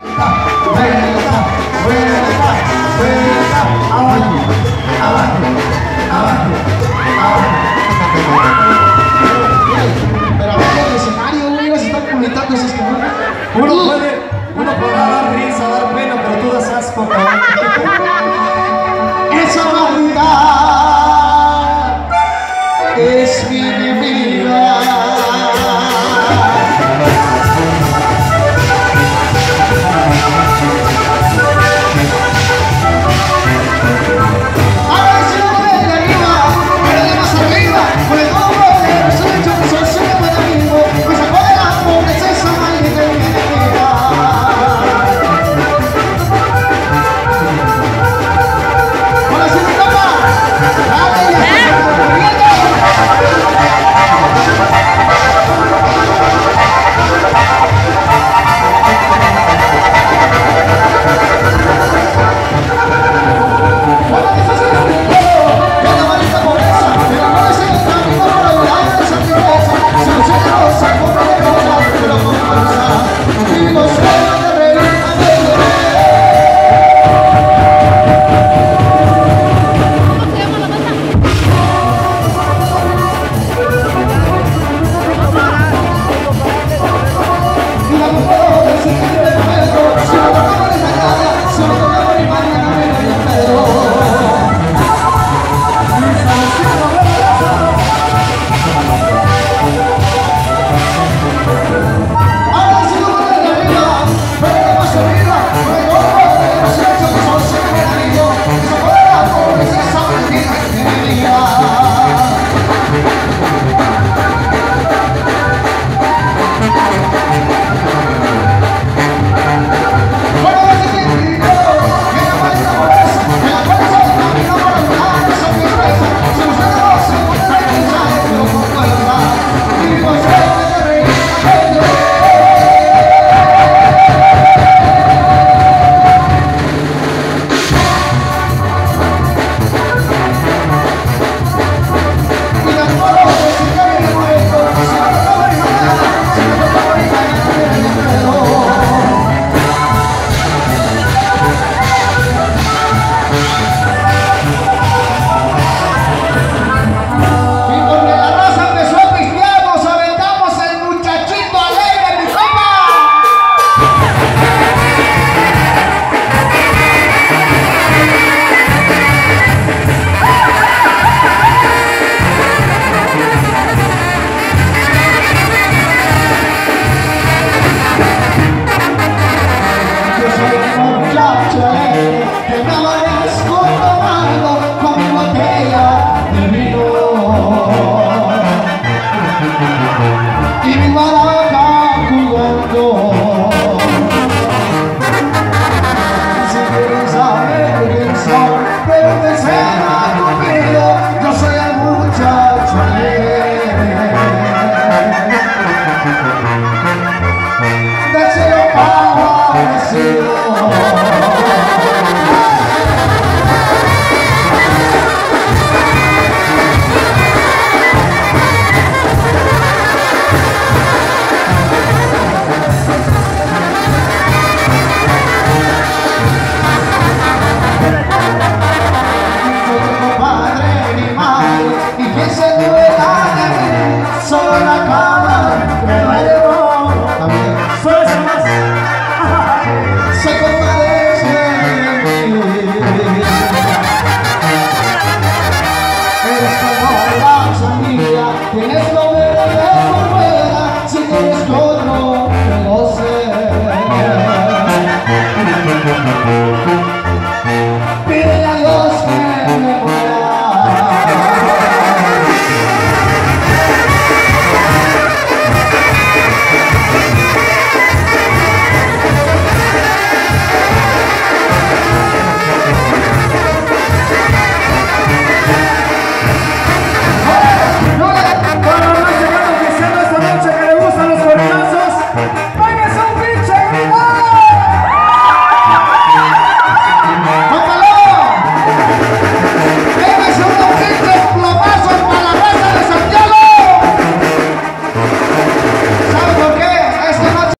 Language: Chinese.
Pero abajo del escenario, gowe go